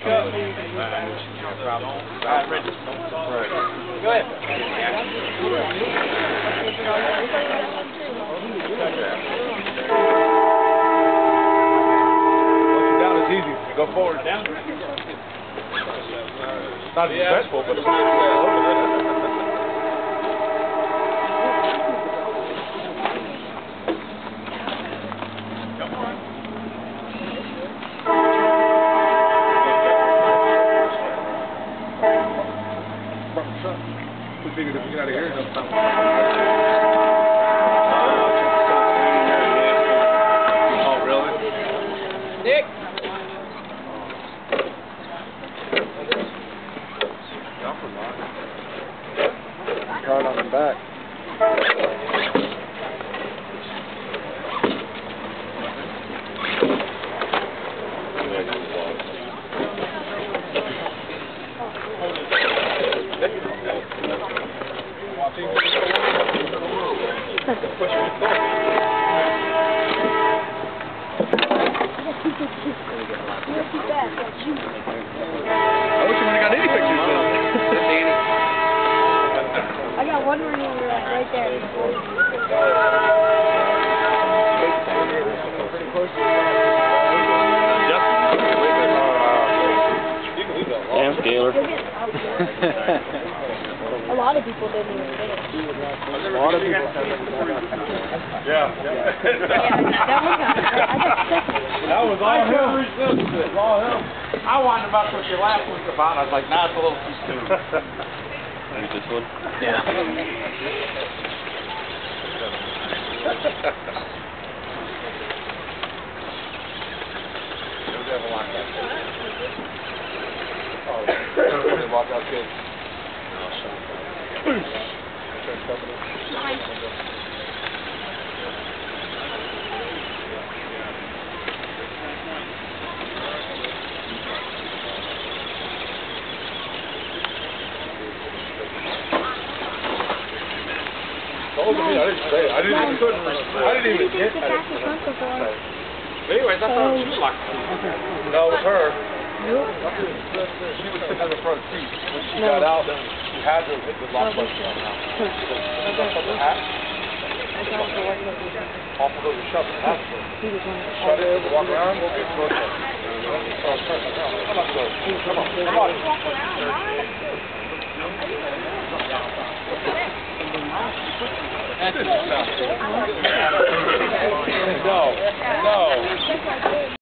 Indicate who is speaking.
Speaker 1: Go ahead.
Speaker 2: Once you're down, it's easy. Go forward.
Speaker 1: Down.
Speaker 2: Not successful, but it's We figured if we get out of here, it's Oh, really?
Speaker 1: Nick.
Speaker 2: Hard on the back. I wish you would have got any pictures of
Speaker 3: I got one ring like right there.
Speaker 4: Damn scaler.
Speaker 3: Of people didn't even finish.
Speaker 2: A lot of people. Yeah.
Speaker 3: That one got, I got second.
Speaker 2: That was all him. It was all him.
Speaker 1: I wanted about what your last week about. I was like, nah, it's a little too soon.
Speaker 4: This one.
Speaker 1: Yeah.
Speaker 2: Oh, walk out good. I didn't say. I didn't even, I didn't even get
Speaker 3: the
Speaker 2: at
Speaker 3: back of
Speaker 2: it.
Speaker 3: front before.
Speaker 1: Anyways, I thought you locked
Speaker 2: No, it was her.
Speaker 3: Nope.
Speaker 2: She was sitting in the front seat. When she got out, she had to hit the lock button somehow. From the hat,
Speaker 3: I got the one
Speaker 2: off of those shut the hat.
Speaker 3: he was one of
Speaker 2: Shut it, walk around, we'll get close. Turn. Come on, come on, come on. No, no.